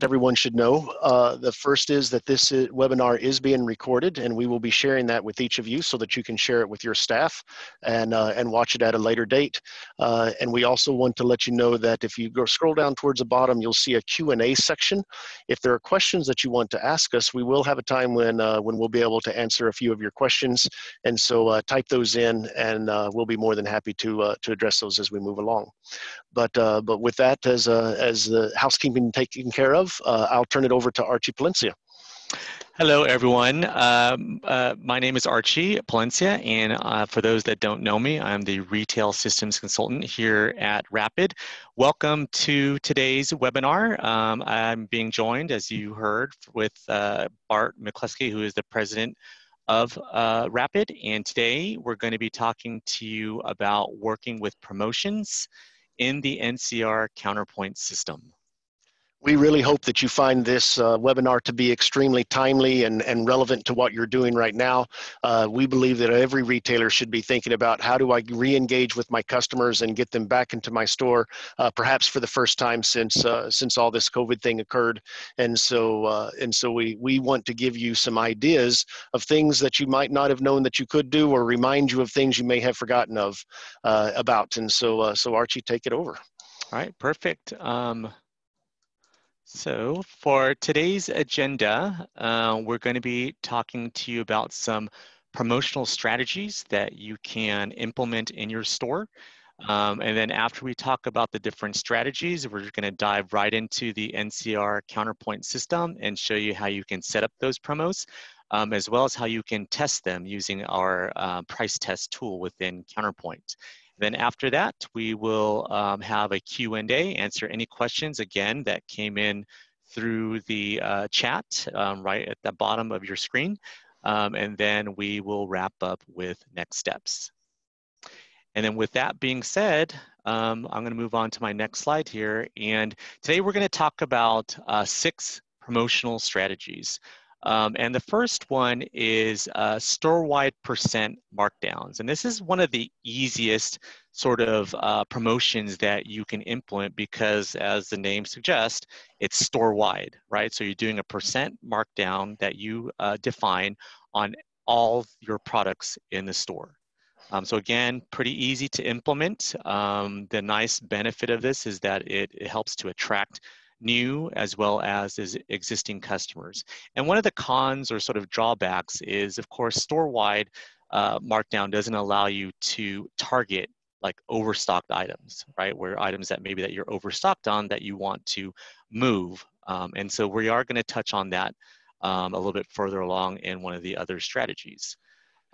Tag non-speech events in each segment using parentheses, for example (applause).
everyone should know. Uh, the first is that this is, webinar is being recorded and we will be sharing that with each of you so that you can share it with your staff and, uh, and watch it at a later date. Uh, and we also want to let you know that if you go scroll down towards the bottom, you'll see a Q&A section. If there are questions that you want to ask us, we will have a time when, uh, when we'll be able to answer a few of your questions. And so uh, type those in and uh, we'll be more than happy to, to address those as we move along. But, but with that as, as the housekeeping taken care of, uh, I'll turn it over to Archie Palencia. Hello, everyone. Um, uh, my name is Archie Palencia, and uh, for those that don't know me, I'm the Retail Systems Consultant here at Rapid. Welcome to today's webinar. Um, I'm being joined, as you heard, with uh, Bart McCluskey, who is the President of uh, Rapid, and today we're going to be talking to you about working with promotions in the NCR Counterpoint system. We really hope that you find this uh, webinar to be extremely timely and, and relevant to what you're doing right now. Uh, we believe that every retailer should be thinking about how do I re-engage with my customers and get them back into my store, uh, perhaps for the first time since uh, since all this COVID thing occurred. And so uh, and so we we want to give you some ideas of things that you might not have known that you could do, or remind you of things you may have forgotten of uh, about. And so so Archie, take it over. All right, perfect. Um, so for today's agenda, uh, we're going to be talking to you about some promotional strategies that you can implement in your store. Um, and then after we talk about the different strategies, we're going to dive right into the NCR counterpoint system and show you how you can set up those promos, um, as well as how you can test them using our uh, price test tool within Counterpoint. Then after that, we will um, have a Q&A, answer any questions, again, that came in through the uh, chat um, right at the bottom of your screen. Um, and then we will wrap up with next steps. And then with that being said, um, I'm gonna move on to my next slide here. And today we're gonna talk about uh, six promotional strategies. Um, and the first one is uh, store-wide percent markdowns. And this is one of the easiest sort of uh, promotions that you can implement because as the name suggests, it's store-wide, right? So you're doing a percent markdown that you uh, define on all your products in the store. Um, so again, pretty easy to implement. Um, the nice benefit of this is that it, it helps to attract new as well as is existing customers. And one of the cons or sort of drawbacks is, of course, store-wide uh, markdown doesn't allow you to target like overstocked items, right? Where items that maybe that you're overstocked on that you want to move. Um, and so we are going to touch on that um, a little bit further along in one of the other strategies.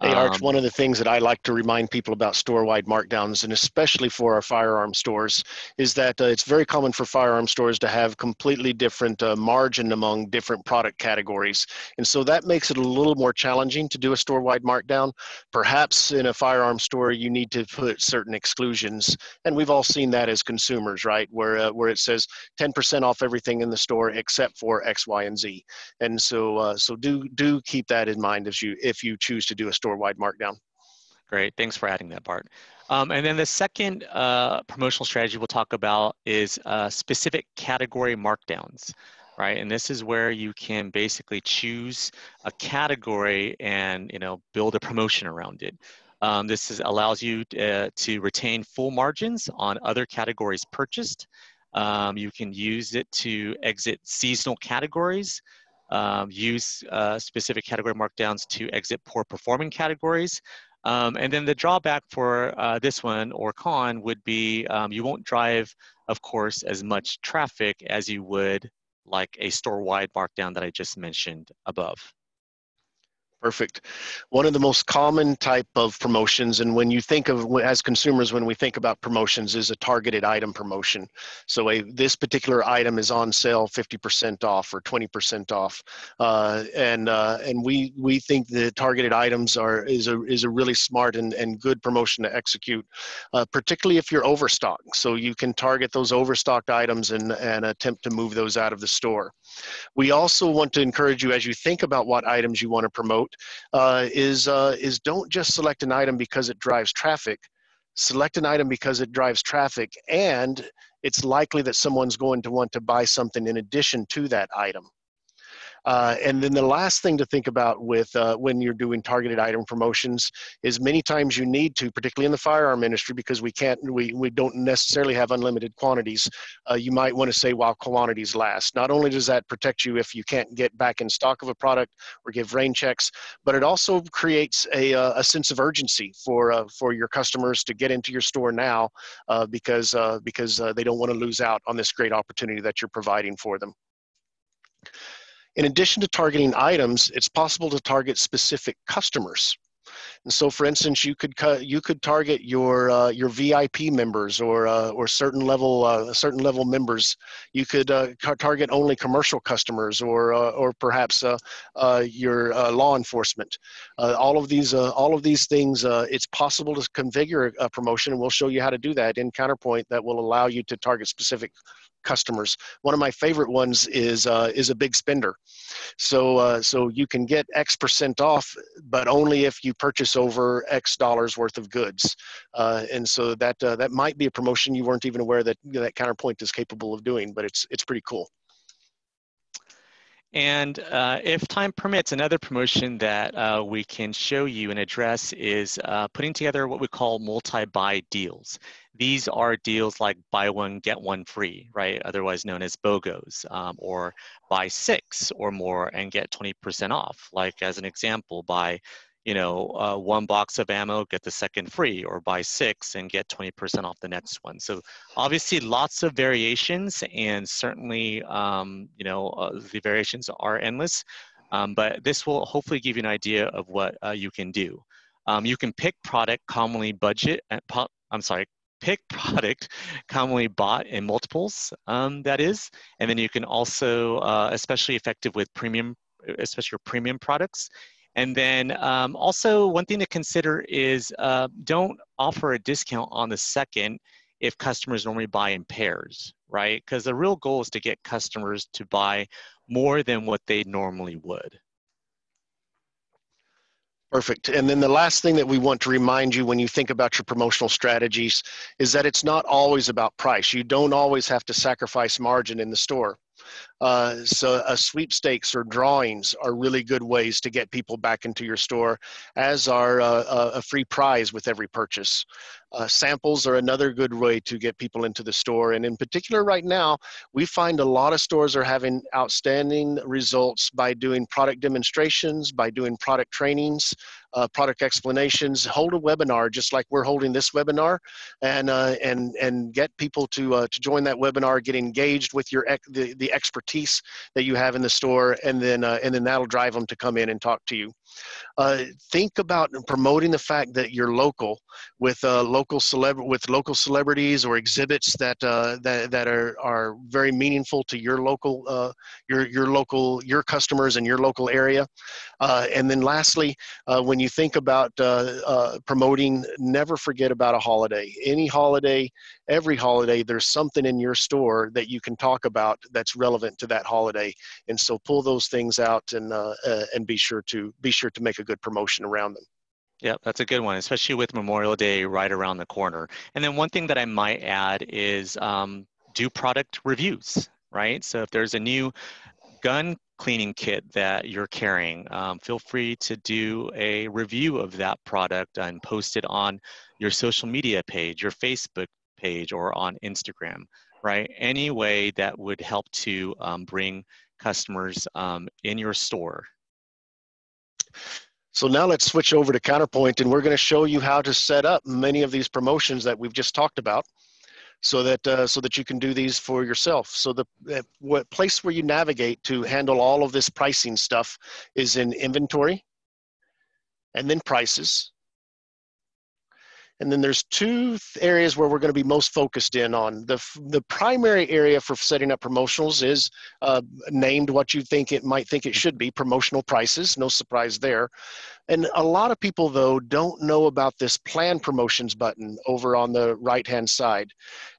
Hey, Arch, um, one of the things that I like to remind people about store-wide markdowns, and especially for our firearm stores, is that uh, it's very common for firearm stores to have completely different uh, margin among different product categories. And so that makes it a little more challenging to do a store-wide markdown. Perhaps in a firearm store, you need to put certain exclusions. And we've all seen that as consumers, right? Where, uh, where it says 10% off everything in the store except for X, Y, and Z. And so, uh, so do, do keep that in mind as you, if you choose to do a store store-wide markdown. Great, thanks for adding that, Bart. Um, and then the second uh, promotional strategy we'll talk about is uh, specific category markdowns, right? And this is where you can basically choose a category and you know build a promotion around it. Um, this is, allows you uh, to retain full margins on other categories purchased. Um, you can use it to exit seasonal categories um, use uh, specific category markdowns to exit poor performing categories. Um, and then the drawback for uh, this one or con would be um, you won't drive, of course, as much traffic as you would like a store-wide markdown that I just mentioned above. Perfect. One of the most common type of promotions, and when you think of as consumers, when we think about promotions, is a targeted item promotion. So a this particular item is on sale 50% off or 20% off, uh, and uh, and we we think the targeted items are is a is a really smart and, and good promotion to execute, uh, particularly if you're overstocked. So you can target those overstocked items and and attempt to move those out of the store. We also want to encourage you as you think about what items you want to promote uh, is, uh, is don't just select an item because it drives traffic. Select an item because it drives traffic and it's likely that someone's going to want to buy something in addition to that item. Uh, and then the last thing to think about with uh, when you're doing targeted item promotions is many times you need to, particularly in the firearm industry, because we can't, we, we don't necessarily have unlimited quantities. Uh, you might want to say while quantities last. Not only does that protect you if you can't get back in stock of a product or give rain checks, but it also creates a, uh, a sense of urgency for uh, for your customers to get into your store now uh, because because they don't want to lose out on this great opportunity that you're providing for them. In addition to targeting items, it's possible to target specific customers. And so, for instance, you could you could target your uh, your VIP members or uh, or certain level uh, certain level members. You could uh, target only commercial customers or uh, or perhaps uh, your law enforcement. all of these all of these things, it's possible to configure a promotion, and we'll show you how to do that in Counterpoint that will allow you to target specific customers. One of my favorite ones is uh, is a big spender. So uh, so you can get X percent off, but only if you purchase over X dollars worth of goods. Uh, and so that uh, that might be a promotion you weren't even aware that that Counterpoint is capable of doing, but it's it's pretty cool. And uh, if time permits, another promotion that uh, we can show you and address is uh, putting together what we call multi-buy deals. These are deals like buy one, get one free, right? Otherwise known as BOGOs, um, or buy six or more and get 20% off. Like as an example, buy you know, uh, one box of ammo, get the second free, or buy six and get 20% off the next one. So obviously lots of variations and certainly, um, you know, uh, the variations are endless, um, but this will hopefully give you an idea of what uh, you can do. Um, you can pick product commonly budget, uh, I'm sorry, pick (laughs) product commonly bought in multiples, um, that is, and then you can also, uh, especially effective with premium, especially your premium products, and then um, also one thing to consider is uh, don't offer a discount on the second if customers normally buy in pairs, right? Because the real goal is to get customers to buy more than what they normally would. Perfect. And then the last thing that we want to remind you when you think about your promotional strategies is that it's not always about price. You don't always have to sacrifice margin in the store. Uh, so a sweepstakes or drawings are really good ways to get people back into your store, as are uh, a free prize with every purchase. Uh, samples are another good way to get people into the store. And in particular, right now, we find a lot of stores are having outstanding results by doing product demonstrations, by doing product trainings, uh, product explanations. Hold a webinar just like we're holding this webinar, and uh, and and get people to uh, to join that webinar, get engaged with your the the expertise that you have in the store, and then uh, and then that'll drive them to come in and talk to you. Uh, think about promoting the fact that you're local with uh, local celeb with local celebrities or exhibits that uh, that that are are very meaningful to your local uh, your your local your customers in your local area. Uh, and then lastly, uh, when you think about promoting, never forget about a holiday. Any holiday, every holiday, there's something in your store that you can talk about that's relevant to that holiday. And so pull those things out and and be sure to be sure to make a good promotion around them. Yeah, that's a good one, especially with Memorial Day right around the corner. And then one thing that I might add is um, do product reviews, right? So if there's a new gun cleaning kit that you're carrying, um, feel free to do a review of that product and post it on your social media page, your Facebook page, or on Instagram, right? Any way that would help to um, bring customers um, in your store so now let's switch over to Counterpoint and we're going to show you how to set up many of these promotions that we've just talked about so that uh, so that you can do these for yourself. So the what place where you navigate to handle all of this pricing stuff is in inventory and then prices and then there's two areas where we're going to be most focused in on. The, the primary area for setting up promotionals is uh, named what you think it might think it should be, promotional prices, no surprise there. And a lot of people, though, don't know about this plan promotions button over on the right hand side.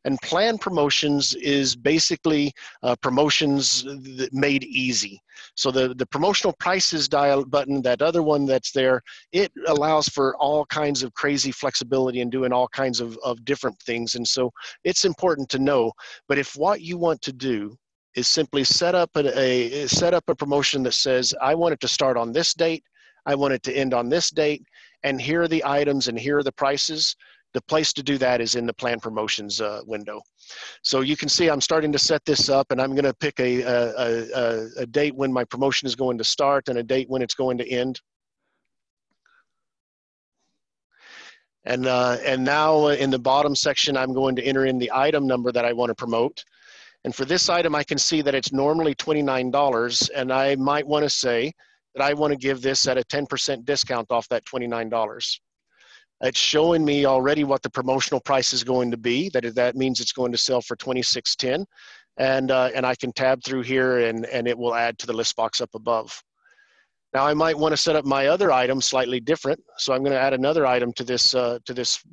And plan promotions is basically uh, promotions made easy. So the, the promotional prices dial button, that other one that's there, it allows for all kinds of crazy flexibility and doing all kinds of, of different things. And so it's important to know. But if what you want to do is simply set up a, a set up a promotion that says I want it to start on this date I want it to end on this date, and here are the items and here are the prices. The place to do that is in the plan promotions uh, window. So you can see I'm starting to set this up and I'm gonna pick a, a, a, a date when my promotion is going to start and a date when it's going to end. And, uh, and now in the bottom section, I'm going to enter in the item number that I want to promote. And for this item, I can see that it's normally $29 and I might want to say that I want to give this at a 10% discount off that $29. It's showing me already what the promotional price is going to be. That that means it's going to sell for 26.10, and uh, and I can tab through here and and it will add to the list box up above. Now I might want to set up my other item slightly different, so I'm going to add another item to this uh, to this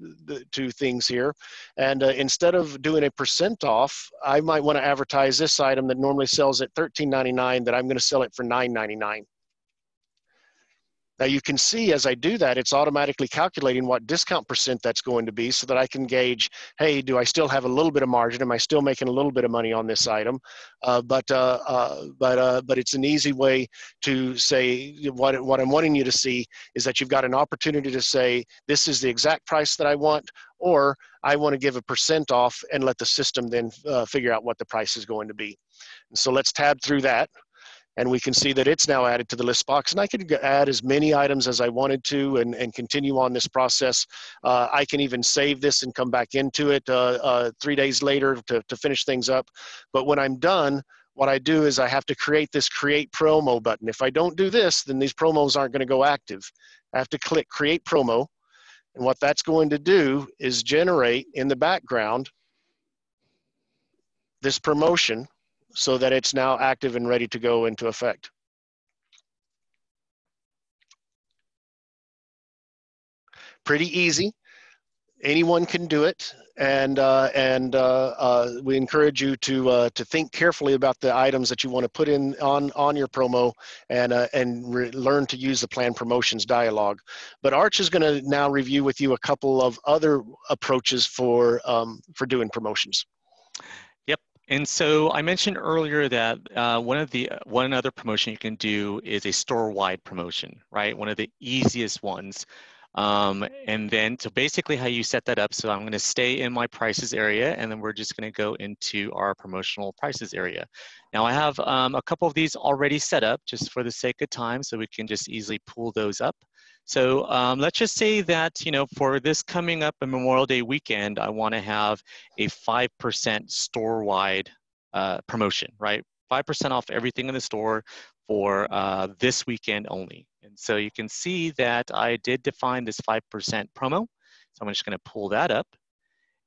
two things here, and uh, instead of doing a percent off, I might want to advertise this item that normally sells at $13.99 that I'm going to sell it for $9.99. Now you can see as I do that, it's automatically calculating what discount percent that's going to be so that I can gauge, hey, do I still have a little bit of margin? Am I still making a little bit of money on this item? Uh, but uh, uh, but uh, but it's an easy way to say what, what I'm wanting you to see is that you've got an opportunity to say, this is the exact price that I want, or I want to give a percent off and let the system then uh, figure out what the price is going to be. And so let's tab through that and we can see that it's now added to the list box and I can add as many items as I wanted to and, and continue on this process. Uh, I can even save this and come back into it uh, uh, three days later to, to finish things up. But when I'm done, what I do is I have to create this create promo button. If I don't do this, then these promos aren't gonna go active. I have to click create promo. And what that's going to do is generate in the background this promotion so that it's now active and ready to go into effect. Pretty easy. Anyone can do it, and uh, and uh, uh, we encourage you to uh, to think carefully about the items that you want to put in on on your promo, and uh, and learn to use the plan promotions dialog. But Arch is going to now review with you a couple of other approaches for um, for doing promotions. And so I mentioned earlier that uh, one of the one other promotion you can do is a store-wide promotion, right? One of the easiest ones. Um, and then, so basically how you set that up, so I'm gonna stay in my prices area and then we're just gonna go into our promotional prices area. Now I have um, a couple of these already set up just for the sake of time so we can just easily pull those up. So um, let's just say that, you know, for this coming up a Memorial Day weekend, I want to have a 5% store-wide uh, promotion, right? 5% off everything in the store for uh, this weekend only. And so you can see that I did define this 5% promo. So I'm just going to pull that up.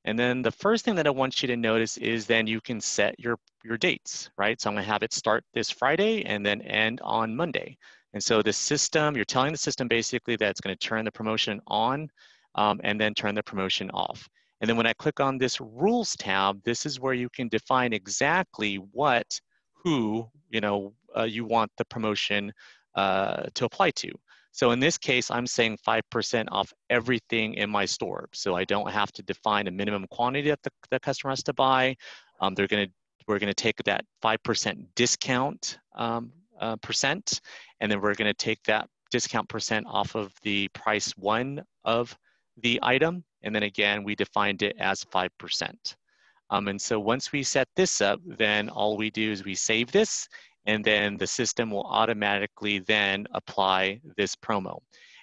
And then the first thing that I want you to notice is then you can set your, your dates, right? So I'm gonna have it start this Friday and then end on Monday. And so the system, you're telling the system basically that it's going to turn the promotion on um, and then turn the promotion off. And then when I click on this rules tab, this is where you can define exactly what, who, you know, uh, you want the promotion uh, to apply to. So in this case, I'm saying 5% off everything in my store. So I don't have to define a minimum quantity that the, the customer has to buy. Um, they're gonna, we're gonna take that 5% discount um, uh, percent, and then we're going to take that discount percent off of the price one of the item, and then again, we defined it as 5%. Um, and so once we set this up, then all we do is we save this, and then the system will automatically then apply this promo.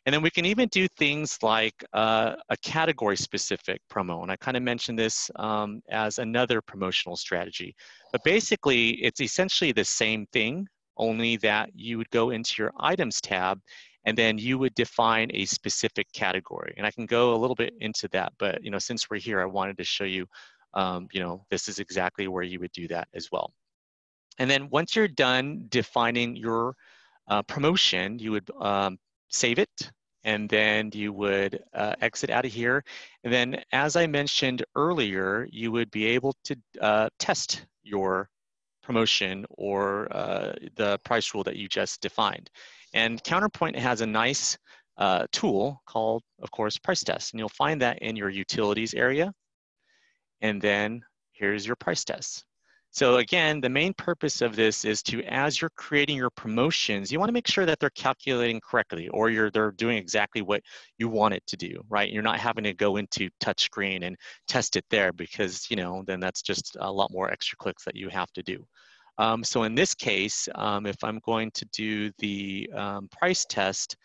And then we can even do things like uh, a category specific promo. And I kind of mentioned this um, as another promotional strategy. But basically, it's essentially the same thing, only that you would go into your items tab and then you would define a specific category. And I can go a little bit into that, but you know, since we're here, I wanted to show you, um, you know, this is exactly where you would do that as well. And then once you're done defining your uh, promotion, you would um, save it, and then you would uh, exit out of here. And then as I mentioned earlier, you would be able to uh, test your promotion or uh, the price rule that you just defined. And Counterpoint has a nice uh, tool called, of course, price test. And you'll find that in your utilities area. And then here's your price test. So again, the main purpose of this is to, as you're creating your promotions, you want to make sure that they're calculating correctly or you're they're doing exactly what you want it to do, right? You're not having to go into touchscreen and test it there because, you know, then that's just a lot more extra clicks that you have to do. Um, so in this case, um, if I'm going to do the um, price test,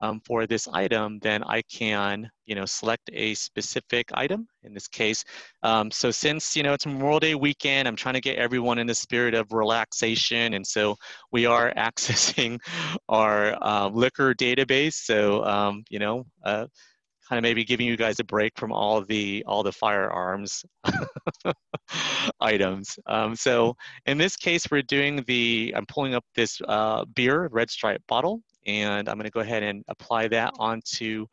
um, for this item, then I can, you know, select a specific item in this case. Um, so since, you know, it's Memorial Day weekend, I'm trying to get everyone in the spirit of relaxation. And so we are (laughs) accessing our uh, liquor database. So, um, you know, uh, kind of maybe giving you guys a break from all the all the firearms (laughs) items. Um, so in this case, we're doing the, I'm pulling up this uh, beer red stripe bottle and I'm gonna go ahead and apply that onto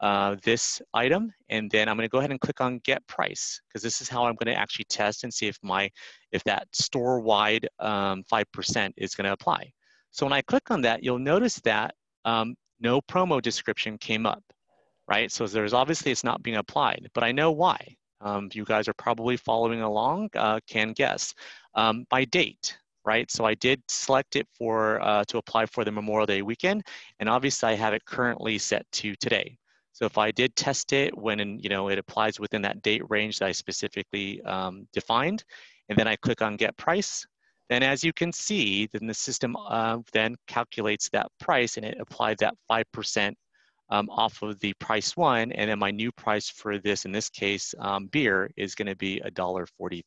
uh, this item. And then I'm gonna go ahead and click on get price because this is how I'm gonna actually test and see if my, if that store-wide 5% um, is gonna apply. So when I click on that, you'll notice that um, no promo description came up, right? So there's obviously it's not being applied, but I know why. Um, you guys are probably following along, uh, can guess. Um, by date, right? So I did select it for uh, to apply for the Memorial Day weekend, and obviously I have it currently set to today. So if I did test it when you know it applies within that date range that I specifically um, defined, and then I click on Get Price, then as you can see, then the system uh, then calculates that price and it applied that 5% um, off of the price one, and then my new price for this, in this case, um, beer, is gonna be $1.43.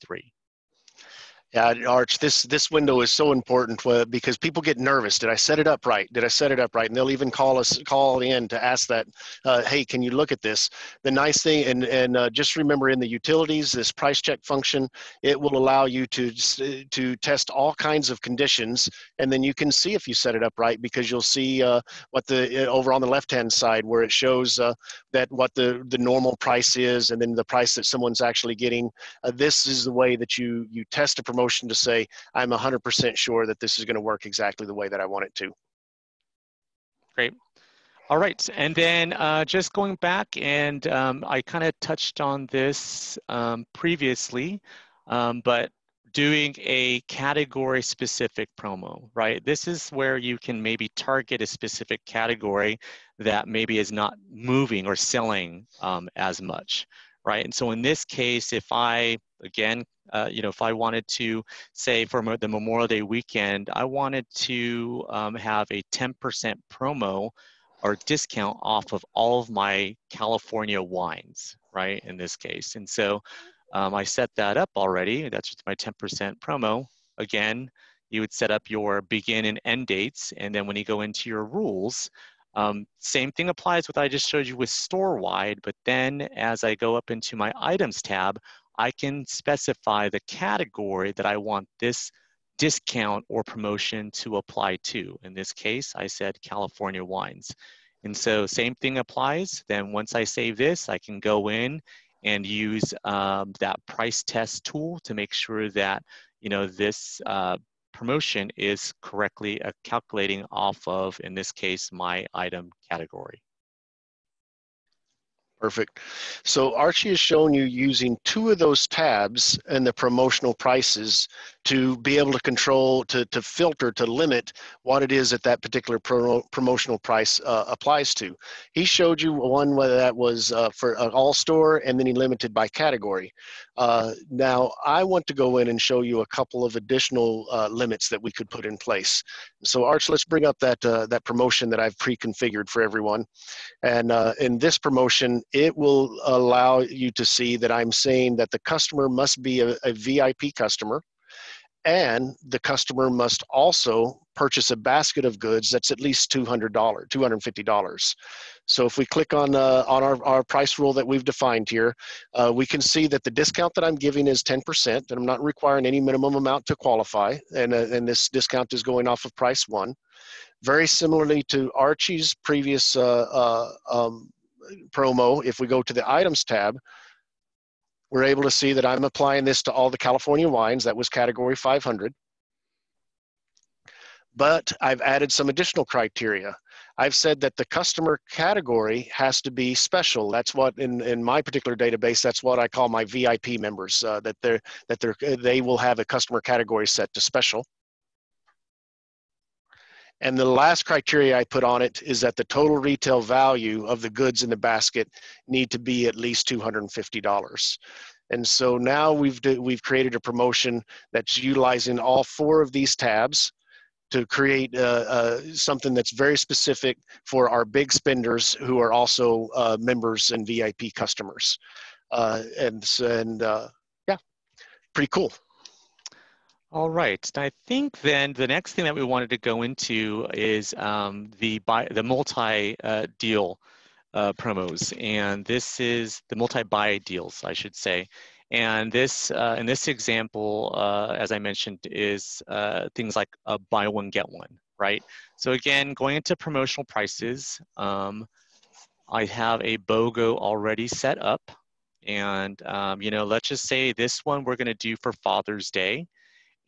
Yeah, Arch, this this window is so important because people get nervous. Did I set it up right? Did I set it up right? And they'll even call us call in to ask that. Uh, hey, can you look at this? The nice thing, and and uh, just remember in the utilities, this price check function, it will allow you to to test all kinds of conditions, and then you can see if you set it up right because you'll see uh, what the uh, over on the left hand side where it shows uh, that what the the normal price is, and then the price that someone's actually getting. Uh, this is the way that you you test a promotion motion to say, I'm 100% sure that this is going to work exactly the way that I want it to. Great. All right, and then uh, just going back, and um, I kind of touched on this um, previously, um, but doing a category specific promo, right? This is where you can maybe target a specific category that maybe is not moving or selling um, as much, right? And so in this case, if I, again, uh, you know, if I wanted to say for the Memorial Day weekend, I wanted to um, have a 10% promo or discount off of all of my California wines, right, in this case. And so um, I set that up already. That's just my 10% promo. Again, you would set up your begin and end dates. And then when you go into your rules, um, same thing applies with I just showed you with store wide, but then as I go up into my items tab, I can specify the category that I want this discount or promotion to apply to. In this case, I said California wines. And so same thing applies. Then once I save this, I can go in and use um, that price test tool to make sure that you know this uh, promotion is correctly uh, calculating off of, in this case, my item category. Perfect. So Archie has shown you using two of those tabs and the promotional prices to be able to control, to, to filter, to limit what it is that that particular pro promotional price uh, applies to. He showed you one whether that was uh, for an all store and then he limited by category. Uh, now I want to go in and show you a couple of additional uh, limits that we could put in place. So Arch, let's bring up that, uh, that promotion that I've pre-configured for everyone. And uh, in this promotion, it will allow you to see that I'm saying that the customer must be a, a VIP customer and the customer must also purchase a basket of goods that's at least $200, $250. So if we click on, uh, on our, our price rule that we've defined here, uh, we can see that the discount that I'm giving is 10%, and I'm not requiring any minimum amount to qualify, and, uh, and this discount is going off of price one. Very similarly to Archie's previous uh, uh, um, promo, if we go to the items tab, we're able to see that I'm applying this to all the California wines. That was category 500. But I've added some additional criteria. I've said that the customer category has to be special. That's what in, in my particular database, that's what I call my VIP members, uh, that, they're, that they're, they will have a customer category set to special. And the last criteria I put on it is that the total retail value of the goods in the basket need to be at least $250. And so now we've, we've created a promotion that's utilizing all four of these tabs to create uh, uh, something that's very specific for our big spenders who are also uh, members and VIP customers. Uh, and and uh, yeah, pretty cool. All right. I think then the next thing that we wanted to go into is um, the buy, the multi uh, deal uh, promos, and this is the multi buy deals, I should say. And this, uh, in this example, uh, as I mentioned, is uh, things like a buy one get one, right? So again, going into promotional prices, um, I have a BOGO already set up, and um, you know, let's just say this one we're going to do for Father's Day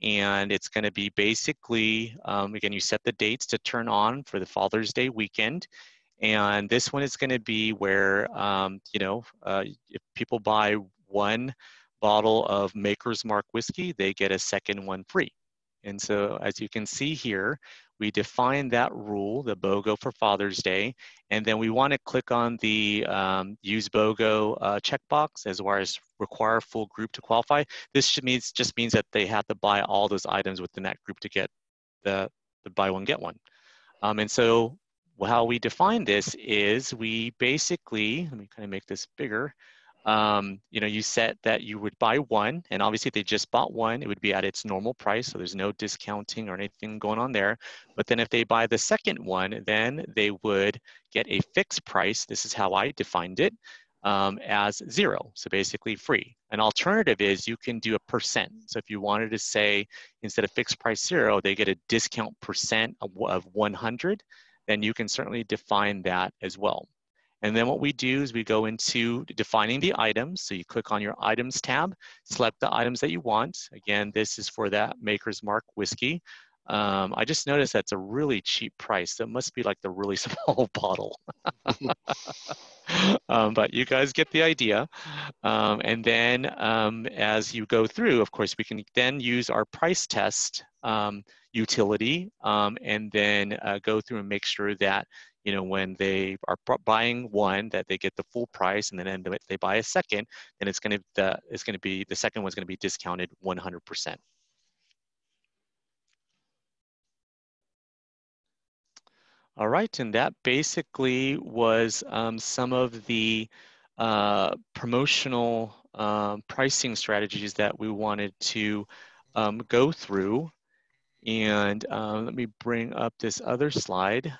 and it's going to be basically um, again you set the dates to turn on for the father's day weekend. And this one is going to be where um, you know uh, if people buy one bottle of maker's mark whiskey they get a second one free. And so as you can see here we define that rule, the BOGO for Father's Day, and then we want to click on the um, use BOGO uh, checkbox as well as require full group to qualify. This means, just means that they have to buy all those items within that group to get the, the buy one, get one. Um, and so how we define this is we basically, let me kind of make this bigger um, you know, you set that you would buy one, and obviously they just bought one, it would be at its normal price, so there's no discounting or anything going on there. But then if they buy the second one, then they would get a fixed price. This is how I defined it. Um, as zero, so basically free. An alternative is you can do a percent. So if you wanted to say instead of fixed price zero, they get a discount percent of, of 100, then you can certainly define that as well. And then what we do is we go into defining the items. So you click on your items tab, select the items that you want. Again, this is for that Maker's Mark whiskey. Um, I just noticed that's a really cheap price. That must be like the really (laughs) small bottle. (laughs) um, but you guys get the idea. Um, and then um, as you go through, of course, we can then use our price test um, utility um, and then uh, go through and make sure that you know, when they are buying one, that they get the full price, and then if they buy a second, then it's going to the it's going to be the second one's going to be discounted 100%. All right, and that basically was um, some of the uh, promotional um, pricing strategies that we wanted to um, go through. And uh, let me bring up this other slide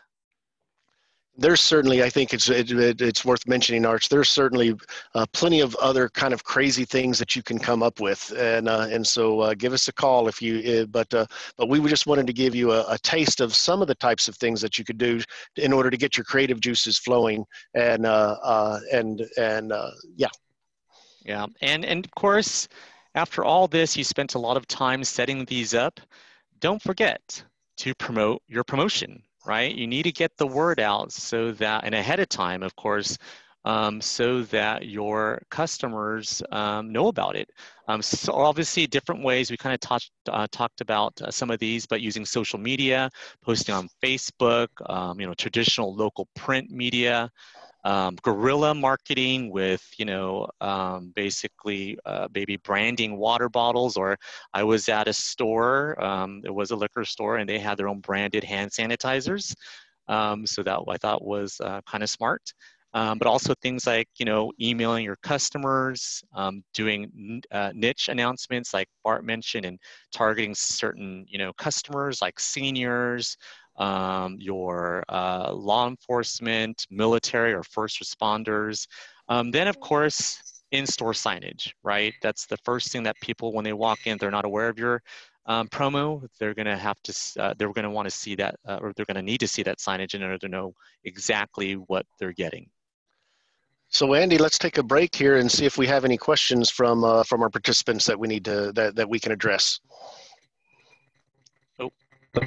there's certainly, I think it's it, it's worth mentioning, Arch. There's certainly uh, plenty of other kind of crazy things that you can come up with, and uh, and so uh, give us a call if you. Uh, but uh, but we just wanted to give you a, a, taste of some of the types of things that you could do in order to get your creative juices flowing, and uh, and and yeah. Yeah, and and of course, after all this, you spent a lot of time setting these up. Don't forget to promote your promotion right? You need to get the word out so that, and ahead of time, of course, um, so that your customers um, know about it. Um, so obviously, different ways. We kind of talked uh, talked about uh, some of these, but using social media, posting on Facebook, um, you know, traditional local print media, um, guerrilla marketing with you know um, basically uh, maybe branding water bottles or i was at a store um, it was a liquor store and they had their own branded hand sanitizers. Um, so that i thought was uh, kind of smart. Um, but also things like you know emailing your customers, um, doing uh, niche announcements like Bart mentioned, and targeting certain you know customers like seniors, um, your uh, law enforcement, military, or first responders. Um, then of course in-store signage, right? That's the first thing that people when they walk in, they're not aware of your um, promo, they're going to have to, uh, they're going to want to see that, uh, or they're going to need to see that signage in order to know exactly what they're getting. So Andy, let's take a break here and see if we have any questions from uh, from our participants that we need to that, that we can address. Oh.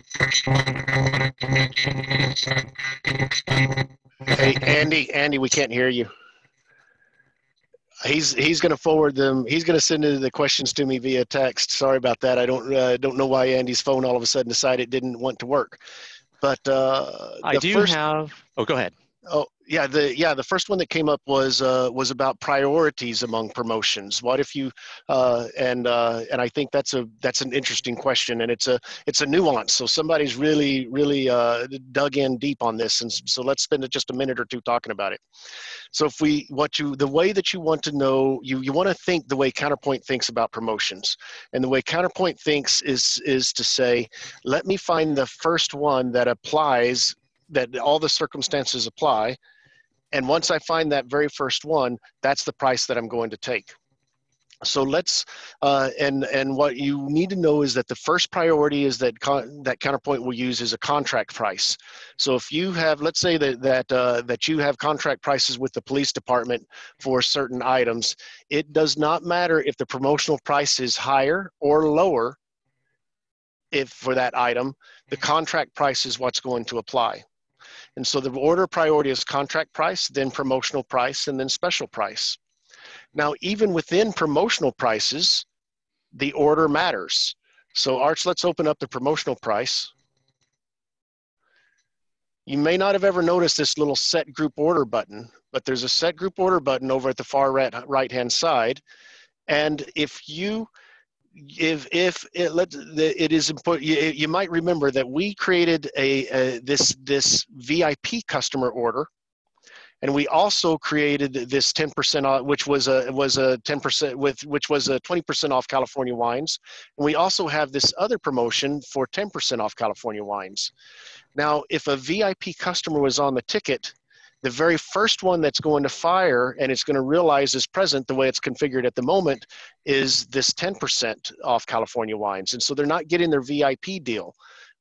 Hey, Andy, Andy, we can't hear you. He's he's going to forward them. He's going to send the questions to me via text. Sorry about that. I don't uh, don't know why Andy's phone all of a sudden decided it didn't want to work. But uh, I do first, have. Oh, go ahead. Oh yeah, the yeah the first one that came up was uh, was about priorities among promotions. What if you uh, and uh, and I think that's a that's an interesting question, and it's a it's a nuance. So somebody's really really uh, dug in deep on this, and so let's spend just a minute or two talking about it. So if we what you the way that you want to know you you want to think the way Counterpoint thinks about promotions, and the way Counterpoint thinks is is to say, let me find the first one that applies that all the circumstances apply. And once I find that very first one, that's the price that I'm going to take. So let's, uh, and and what you need to know is that the first priority is that con- that counterpoint will use is a contract price. So if you have, let's say that that uh, that you have contract prices with the police department for certain items, it does not matter if the promotional price is higher or lower. If for that item, the contract price is what's going to apply. And so the order priority is contract price, then promotional price, and then special price. Now, even within promotional prices, the order matters. So Arch, let's open up the promotional price. You may not have ever noticed this little set group order button, but there's a set group order button over at the far right, right hand side. And if you if if it let it is important you, you might remember that we created a, a, this this vip customer order. And we also created this 10% off which was a was a 10% with which was a 20% off california wines. And we also have this other promotion for 10% off california wines. Now if a vip customer was on the ticket the very first one that's going to fire and it's going to realize is present the way it's configured at the moment is this 10% off California wines. And so they're not getting their VIP deal.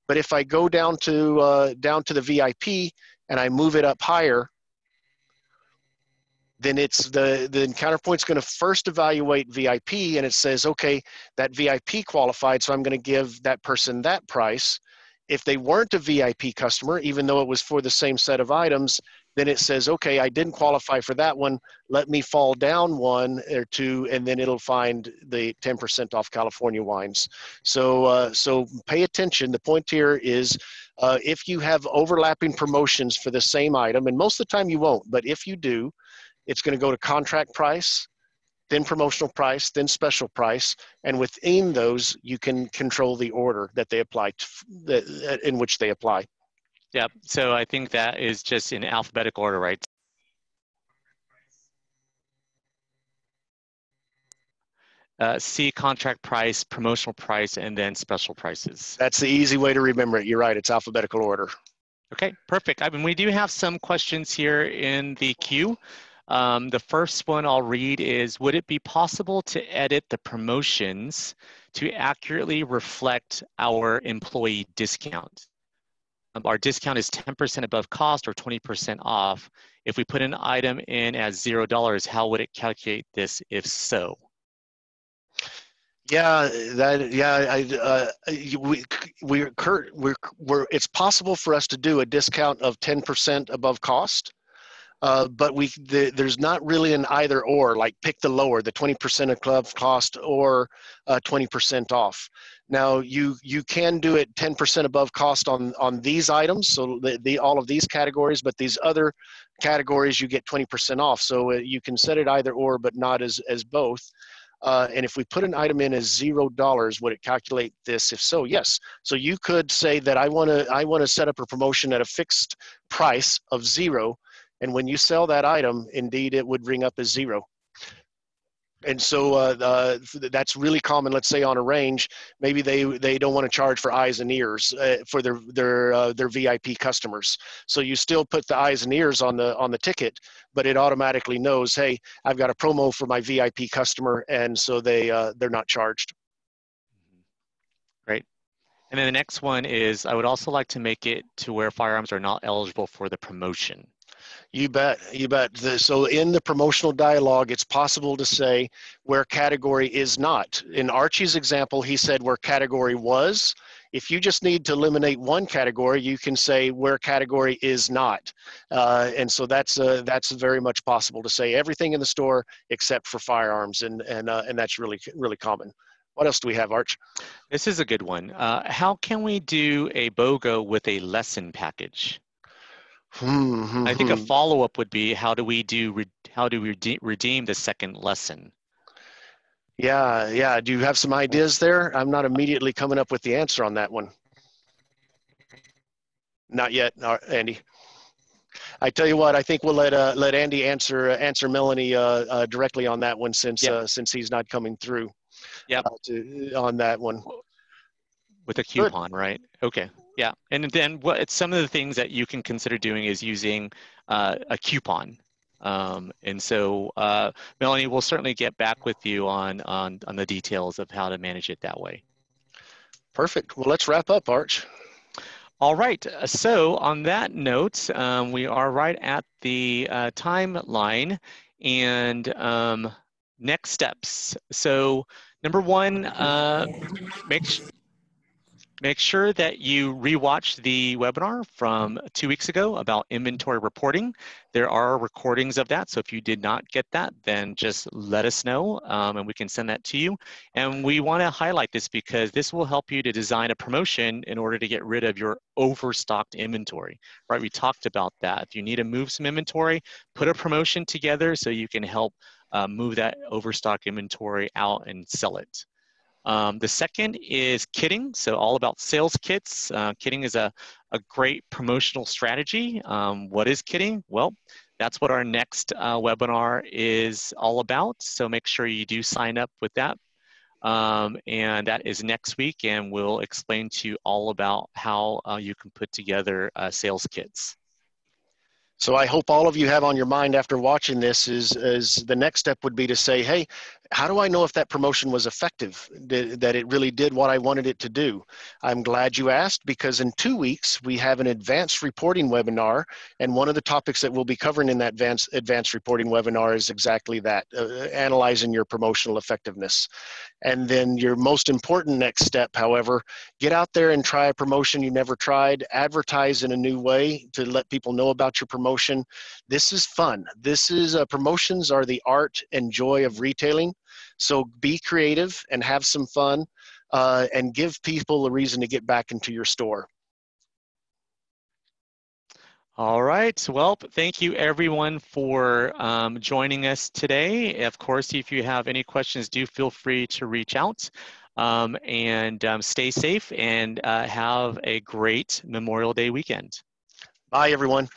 But if I go down to uh, down to the VIP and I move it up higher, then it's the the counterpoint's going to first evaluate VIP and it says, okay, that VIP qualified, so I'm going to give that person that price. If they weren't a VIP customer, even though it was for the same set of items, then it says, okay, I didn't qualify for that one. Let me fall down one or two, and then it'll find the 10% off California wines. So, uh, so pay attention. The point here is uh, if you have overlapping promotions for the same item, and most of the time you won't, but if you do, it's going to go to contract price, then promotional price, then special price, and within those, you can control the order that they apply, to, in which they apply. Yep. So I think that is just in alphabetical order, right? Uh, C contract price, promotional price, and then special prices. That's the easy way to remember it. You're right. It's alphabetical order. Okay, perfect. I mean, we do have some questions here in the queue. Um, the first one I'll read is, would it be possible to edit the promotions to accurately reflect our employee discount? Um, our discount is 10% above cost or 20% off. If we put an item in as $0, how would it calculate this if so? Yeah, that yeah, I, uh, we we're, we're we're it's possible for us to do a discount of 10% above cost. Uh, but we the, there's not really an either or like pick the lower the 20% of club cost or uh, 20% off now you you can do it 10% above cost on on these items so the, the all of these categories but these other categories you get 20% off so uh, you can set it either or but not as as both uh, and if we put an item in as zero dollars, would it calculate this? If so, yes. So you could say that I want to I want to set up a promotion at a fixed price of zero, And when you sell that item, indeed, it would ring up as zero and so uh, uh, that's really common. Let's say on a range, maybe they they don't want to charge for eyes and ears uh, for their their uh, their VIP customers. So you still put the eyes and ears on the on the ticket, but it automatically knows, hey, I've got a promo for my VIP customer, and so they uh, they're not charged. Great. And then the next one is I would also like to make it to where firearms are not eligible for the promotion. You bet. You bet. The, so in the promotional dialogue, it's possible to say where category is not. In Archie's example, he said where category was. If you just need to eliminate one category, you can say where category is not. Uh, and so that's uh, that's very much possible to say everything in the store except for firearms, and and uh, and that's really really common. What else do we have, Arch? This is a good one. Uh, how can we do a BOGO with a lesson package? Hmm, hmm, I think a hmm. follow up would be how do we do re- how do we rede- redeem the second lesson? Yeah, yeah. Do you have some ideas there? I'm not immediately coming up with the answer on that one. Not yet, uh, Andy. I tell you what, I think we'll let uh, let Andy answer uh, answer Melanie uh, uh, directly on that one since Yep. uh, since he's not coming through. Yep. uh, on that one. with a coupon, right? Okay, yeah. And then what some of the things that you can consider doing is using uh, a coupon. Um, and so, uh, Melanie, we'll certainly get back with you on, on, on the details of how to manage it that way. Perfect. Well, let's wrap up, Arch. All right, uh, so on that note, um, we are right at the uh, timeline and um, next steps. So number one, uh, make, make sure that you rewatch the webinar from two weeks ago about inventory reporting. There are recordings of that, so if you did not get that, then just let us know um, and we can send that to you. And we want to highlight this because this will help you to design a promotion in order to get rid of your overstocked inventory, right? We talked about that. If you need to move some inventory, put a promotion together so you can help uh, move that overstock inventory out and sell it. Um, the second is kitting, so all about sales kits. Uh, kitting is a, a great promotional strategy. Um, what is kitting? Well, that's what our next uh, webinar is all about. So make sure you do sign up with that. Um, and that is next week, and we'll explain to you all about how uh, you can put together uh, sales kits. So I hope all of you have on your mind after watching this is, is the next step would be to say, hey, how do I know if that promotion was effective, that it really did what I wanted it to do? I'm glad you asked because in two weeks we have an advanced reporting webinar, and one of the topics that we'll be covering in that advanced, advanced reporting webinar is exactly that, uh, analyzing your promotional effectiveness. And then your most important next step, however, get out there and try a promotion you never tried, advertise in a new way to let people know about your promotion. This is fun. This is uh, promotions are the art and joy of retailing. So be creative and have some fun uh, and give people a reason to get back into your store. All right. Well, thank you everyone for um, joining us today. Of course, if you have any questions, do feel free to reach out. Um, and um, stay safe and uh, have a great Memorial Day weekend. Bye, everyone.